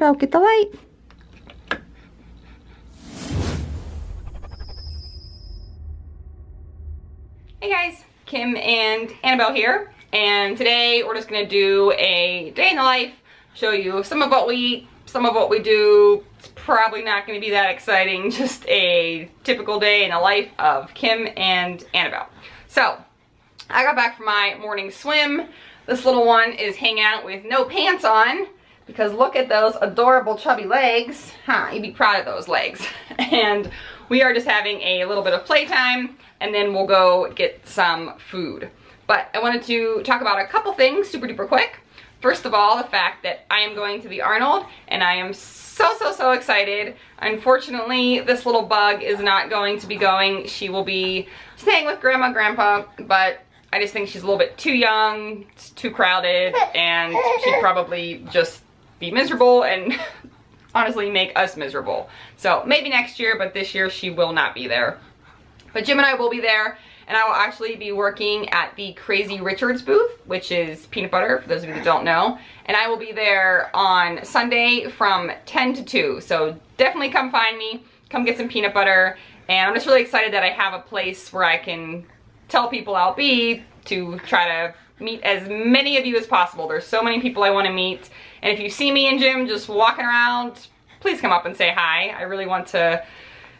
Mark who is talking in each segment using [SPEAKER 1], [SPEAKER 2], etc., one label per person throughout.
[SPEAKER 1] Annabelle, get the light.
[SPEAKER 2] Hey guys, Kim and Annabelle here. And today we're just gonna do a day in the life, show you some of what we eat, some of what we do. It's probably not gonna be that exciting, just a typical day in the life of Kim and Annabelle. So, I got back from my morning swim. This little one is hanging out with no pants on because look at those adorable chubby legs. Huh, you'd be proud of those legs. and we are just having a little bit of playtime and then we'll go get some food. But I wanted to talk about a couple things super duper quick. First of all, the fact that I am going to the Arnold and I am so, so, so excited. Unfortunately, this little bug is not going to be going. She will be staying with grandma, grandpa, but I just think she's a little bit too young, it's too crowded, and she'd probably just be miserable and honestly make us miserable. So maybe next year, but this year she will not be there. But Jim and I will be there and I will actually be working at the Crazy Richard's booth, which is peanut butter, for those of you that don't know. And I will be there on Sunday from 10 to 2. So definitely come find me, come get some peanut butter. And I'm just really excited that I have a place where I can tell people I'll be to try to meet as many of you as possible. There's so many people I want to meet. And if you see me in gym just walking around, please come up and say hi. I really want to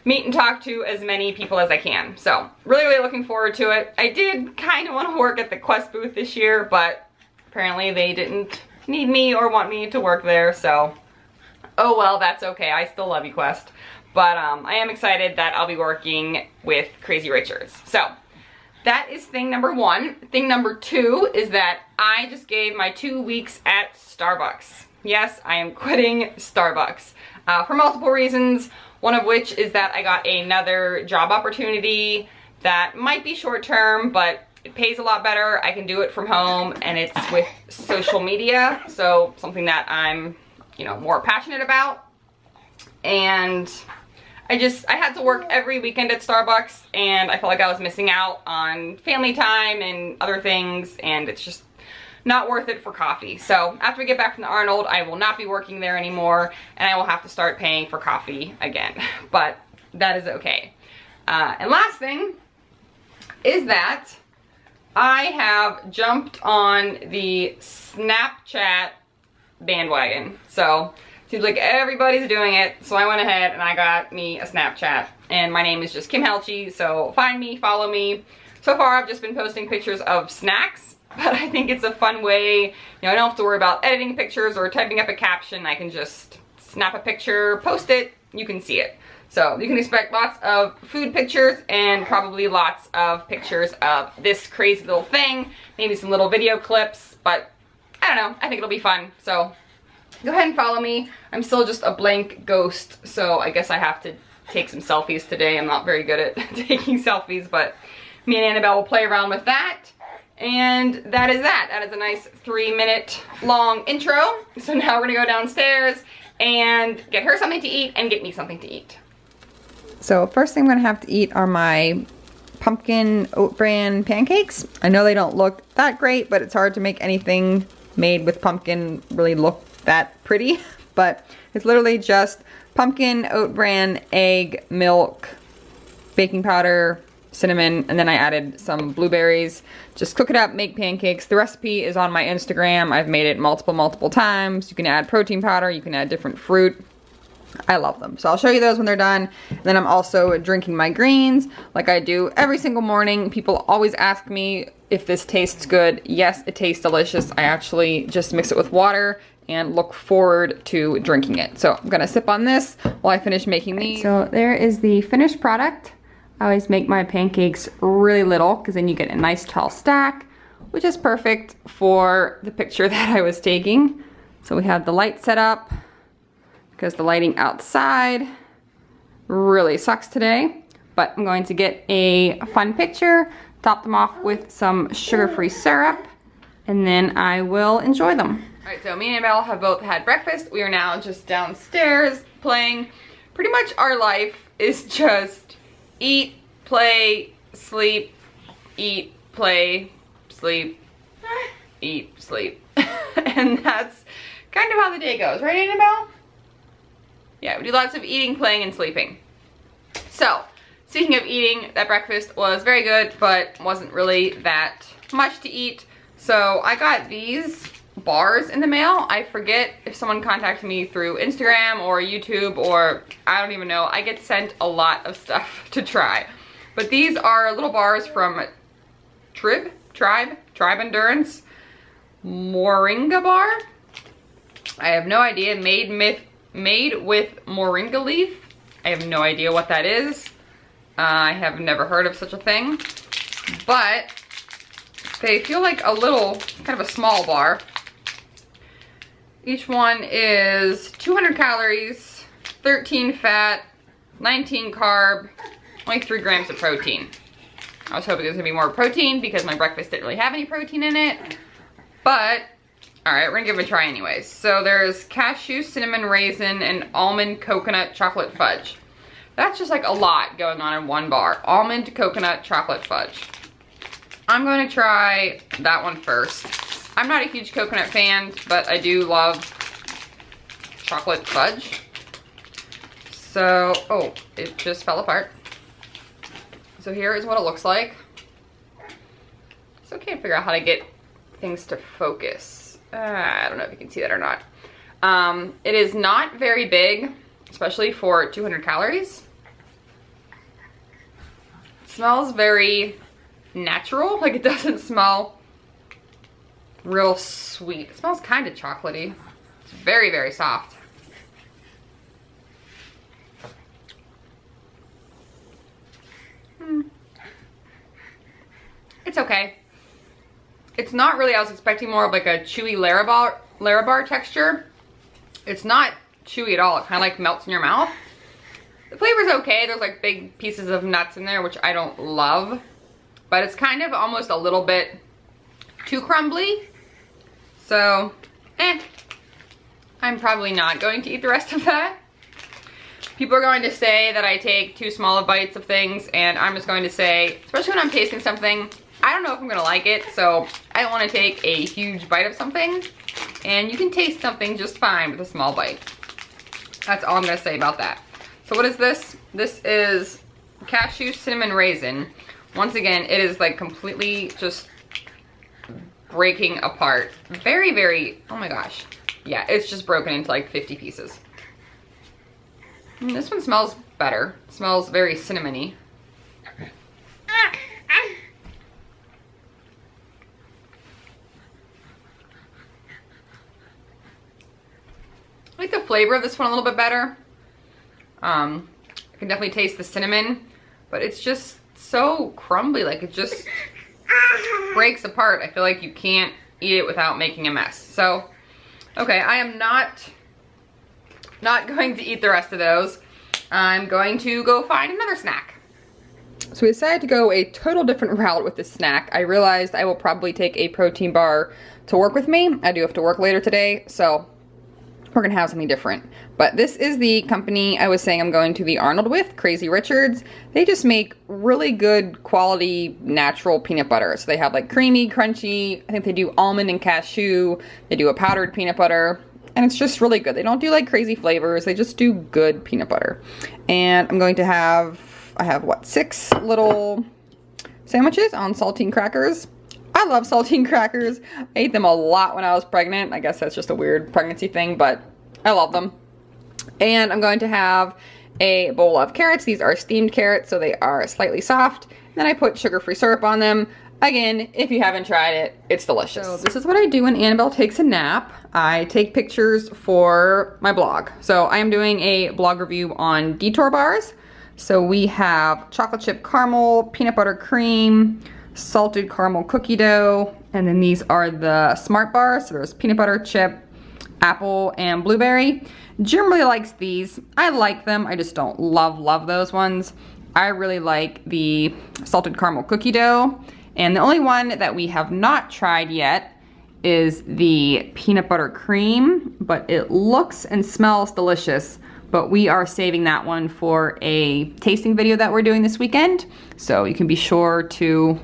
[SPEAKER 2] meet and talk to as many people as I can. So really, really looking forward to it. I did kind of want to work at the Quest booth this year, but apparently they didn't need me or want me to work there. So, oh well, that's okay. I still love you, Quest. But um, I am excited that I'll be working with Crazy Richard's. So that is thing number one. Thing number two is that I just gave my two weeks at Starbucks. Yes, I am quitting Starbucks uh, for multiple reasons. One of which is that I got another job opportunity that might be short term, but it pays a lot better. I can do it from home and it's with social media. So something that I'm, you know, more passionate about. And I just, I had to work every weekend at Starbucks and I felt like I was missing out on family time and other things and it's just not worth it for coffee. So after we get back from the Arnold, I will not be working there anymore and I will have to start paying for coffee again. But that is okay. Uh, and last thing is that I have jumped on the Snapchat bandwagon. So seems like everybody's doing it. So I went ahead and I got me a Snapchat and my name is just Kim Hoeltje. So find me, follow me. So far I've just been posting pictures of snacks but I think it's a fun way, you know, I don't have to worry about editing pictures or typing up a caption. I can just snap a picture, post it, you can see it. So you can expect lots of food pictures and probably lots of pictures of this crazy little thing, maybe some little video clips, but I don't know, I think it'll be fun. So go ahead and follow me. I'm still just a blank ghost, so I guess I have to take some selfies today. I'm not very good at taking selfies, but me and Annabelle will play around with that. And that is that. That is a nice three minute long intro. So now we're gonna go downstairs and get her something to eat and get me something to eat.
[SPEAKER 1] So first thing I'm gonna have to eat are my pumpkin oat bran pancakes. I know they don't look that great, but it's hard to make anything made with pumpkin really look that pretty. But it's literally just pumpkin, oat bran, egg, milk, baking powder, cinnamon, and then I added some blueberries. Just cook it up, make pancakes. The recipe is on my Instagram. I've made it multiple, multiple times. You can add protein powder, you can add different fruit. I love them. So I'll show you those when they're done. And then I'm also drinking my greens like I do every single morning. People always ask me if this tastes good. Yes, it tastes delicious. I actually just mix it with water and look forward to drinking it. So I'm gonna sip on this while I finish making these. So there is the finished product. I always make my pancakes really little because then you get a nice tall stack, which is perfect for the picture that I was taking. So we have the light set up because the lighting outside really sucks today. But I'm going to get a fun picture, top them off with some sugar-free syrup, and then I will enjoy them.
[SPEAKER 2] All right, so me and Annabelle have both had breakfast. We are now just downstairs playing. Pretty much our life is just eat, play, sleep, eat, play, sleep, eat, sleep. and that's kind of how the day goes, right Annabelle? yeah, we do lots of eating, playing, and sleeping. So, speaking of eating, that breakfast was very good, but wasn't really that much to eat. So I got these bars in the mail. I forget if someone contacted me through Instagram or YouTube or I don't even know. I get sent a lot of stuff to try. But these are little bars from Trib, Tribe, Tribe Endurance, Moringa bar. I have no idea, made, myth, made with moringa leaf. I have no idea what that is. Uh, I have never heard of such a thing, but they feel like a little, kind of a small bar. Each one is 200 calories, 13 fat, 19 carb, only three grams of protein. I was hoping there was gonna be more protein because my breakfast didn't really have any protein in it. But, all right, we're gonna give it a try anyways. So there's cashew, cinnamon raisin, and almond coconut chocolate fudge. That's just like a lot going on in one bar. Almond coconut chocolate fudge. I'm going to try that one first. I'm not a huge coconut fan, but I do love chocolate fudge. So, oh, it just fell apart. So here is what it looks like. Still can't figure out how to get things to focus. Uh, I don't know if you can see that or not. Um, it is not very big, especially for 200 calories. It smells very natural. Like it doesn't smell real sweet. It smells kind of chocolatey. It's very, very soft. Hmm. It's okay. It's not really, I was expecting more of like a chewy Larabar, Larabar texture. It's not chewy at all. It kind of like melts in your mouth. The flavor's okay. There's like big pieces of nuts in there, which I don't love. But it's kind of almost a little bit too crumbly. So, eh. I'm probably not going to eat the rest of that. People are going to say that I take too small of bites of things, and I'm just going to say, especially when I'm tasting something, I don't know if I'm gonna like it, so I don't wanna take a huge bite of something, and you can taste something just fine with a small bite. That's all I'm gonna say about that. So what is this? This is cashew cinnamon raisin. Once again, it is like completely just breaking apart. Very, very, oh my gosh. Yeah, it's just broken into like 50 pieces. And mm, this one smells better. It smells very cinnamony. I like the flavor of this one a little bit better. Um, I can definitely taste the cinnamon, but it's just so crumbly. Like it just breaks apart. I feel like you can't eat it without making a mess. So, okay, I am not, not going to eat the rest of those. I'm going to go find another snack. So we decided to go a total different route with this snack. I realized I will probably take a protein bar to work with me. I do have to work later today, so we're gonna have something different. But this is the company I was saying I'm going to the Arnold with, Crazy Richard's. They just make really good quality natural peanut butter. So they have like creamy, crunchy, I think they do almond and cashew, they do a powdered peanut butter, and it's just really good. They don't do like crazy flavors, they just do good peanut butter. And I'm going to have, I have what, six little sandwiches on saltine crackers. I love saltine crackers. I ate them a lot when I was pregnant. I guess that's just a weird pregnancy thing, but I love them. And I'm going to have a bowl of carrots. These are steamed carrots, so they are slightly soft. Then I put sugar-free syrup on them. Again, if you haven't tried it, it's delicious. So this is what I do when Annabelle takes a nap. I take pictures for my blog. So I am doing a blog review on Detour bars. So we have chocolate chip caramel, peanut butter cream, salted caramel cookie dough, and then these are the Smart Bars. So there's peanut butter chip, apple, and blueberry. Jim really likes these. I like them. I just don't love, love those ones. I really like the salted caramel cookie dough. And the only one that we have not tried yet is the peanut butter cream, but it looks and smells delicious. But we are saving that one for a tasting video that we're doing this weekend. So you can be sure to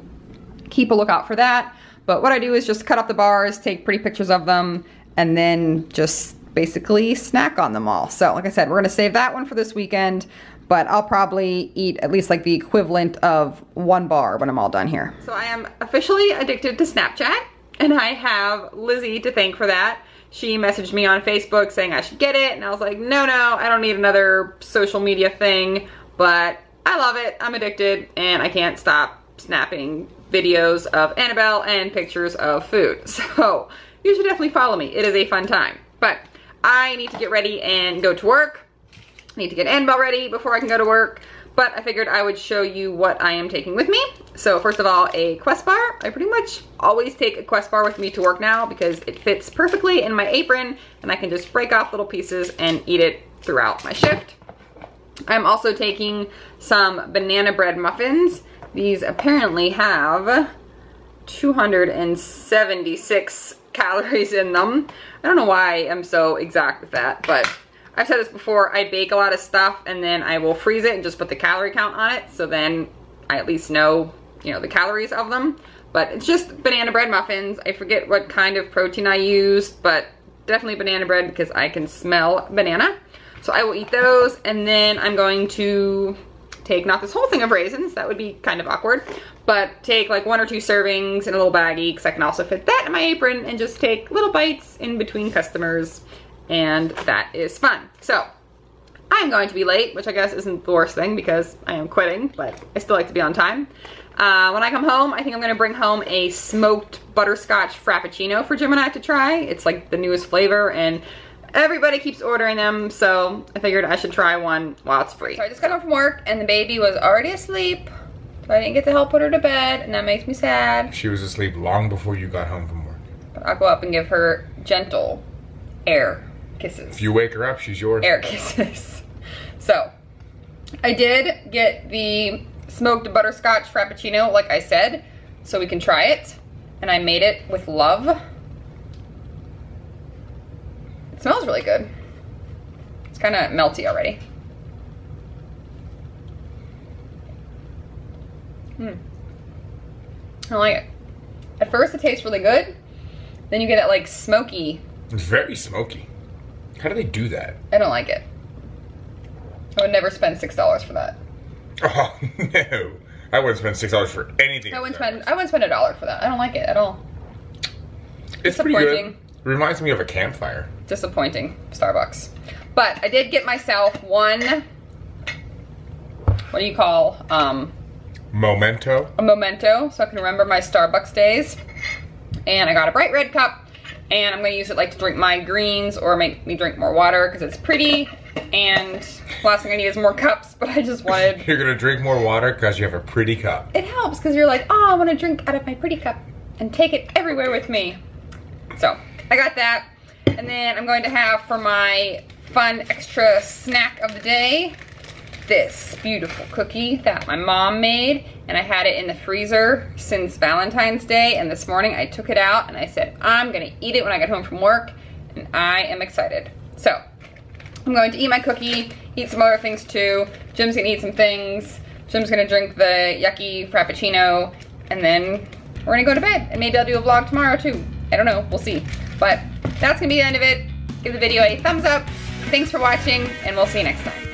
[SPEAKER 2] keep a lookout for that. But what I do is just cut up the bars, take pretty pictures of them, and then just basically snack on them all. So like I said, we're gonna save that one for this weekend, but I'll probably eat at least like the equivalent of one bar when I'm all done here. So I am officially addicted to Snapchat and I have Lizzie to thank for that. She messaged me on Facebook saying I should get it and I was like, no, no, I don't need another social media thing, but I love it, I'm addicted, and I can't stop snapping videos of Annabelle and pictures of food. So you should definitely follow me. It is a fun time. But I need to get ready and go to work. I need to get Annabelle ready before I can go to work. But I figured I would show you what I am taking with me. So first of all, a Quest bar. I pretty much always take a Quest bar with me to work now because it fits perfectly in my apron and I can just break off little pieces and eat it throughout my shift. I'm also taking some banana bread muffins. These apparently have 276 calories in them. I don't know why I'm so exact with that, but I've said this before, I bake a lot of stuff and then I will freeze it and just put the calorie count on it. So then I at least know, you know, the calories of them. But it's just banana bread muffins. I forget what kind of protein I used, but definitely banana bread because I can smell banana. So I will eat those and then I'm going to take not this whole thing of raisins, that would be kind of awkward, but take like one or two servings in a little baggie because I can also fit that in my apron and just take little bites in between customers and that is fun. So I'm going to be late, which I guess isn't the worst thing because I am quitting, but I still like to be on time. Uh, when I come home, I think I'm gonna bring home a smoked butterscotch Frappuccino for Jim and I to try. It's like the newest flavor and everybody keeps ordering them, so I figured I should try one while it's free. So I just got home from work and the baby was already asleep. So I didn't get to help put her to bed and that makes me sad.
[SPEAKER 3] She was asleep long before you got home from work.
[SPEAKER 2] But I'll go up and give her gentle air kisses.
[SPEAKER 3] If you wake her up, she's yours.
[SPEAKER 2] Air kisses. So, I did get the smoked butterscotch Frappuccino, like I said, so we can try it. And I made it with love. It smells really good. It's kind of melty already. Hmm. I like it. At first it tastes really good. Then you get it like smoky.
[SPEAKER 3] It's very smoky. How do they do that?
[SPEAKER 2] I don't like it. I would never spend six dollars for that.
[SPEAKER 3] Oh no. I wouldn't spend six dollars for anything.
[SPEAKER 2] I wouldn't spend I wouldn't spend a dollar for that. I don't like it at all.
[SPEAKER 3] It's
[SPEAKER 2] disappointing.
[SPEAKER 3] Reminds me of a campfire.
[SPEAKER 2] disappointing Starbucks. But I did get myself one, what do you call, um,
[SPEAKER 3] Memento.
[SPEAKER 2] a memento so I can remember my Starbucks days. And I got a bright red cup and I'm gonna use it like to drink my greens or make me drink more water because it's pretty. And last thing I need is more cups, but I just wanted,
[SPEAKER 3] You're gonna drink more water because you have a pretty cup.
[SPEAKER 2] it helps because you're like, oh, I wanna drink out of my pretty cup and take it everywhere with me. So I got that. And then I'm going to have for my fun extra snack of the day, this beautiful cookie that my mom made. And I had it in the freezer since Valentine's Day. And this morning I took it out and I said, I'm gonna eat it when I get home from work. And I am excited. So I'm going to eat my cookie, eat some other things too. Jim's gonna eat some things. Jim's gonna drink the yucky Frappuccino. And then we're gonna go to bed. And maybe I'll do a vlog tomorrow too. I don't know, we'll see. But that's gonna be the end of it. Give the video a thumbs up. Thanks for watching, and we'll see you next time.